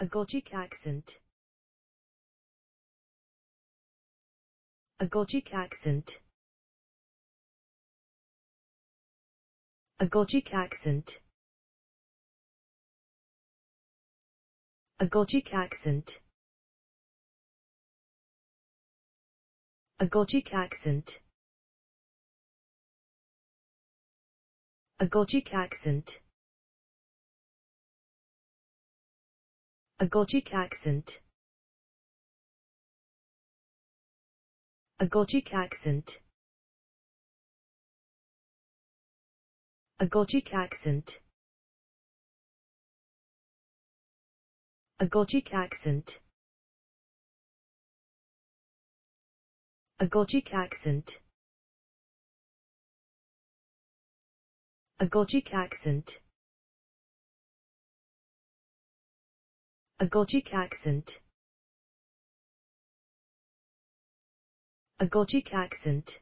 Agogic accent. Agogic accent. Agogic accent. Agogic accent. Agogic accent. Agogic accent. Agogic accent. Agogic accent. Agogic accent. Agogic accent. Agogic accent. Agogic accent. Agogic accent. Agogic accent.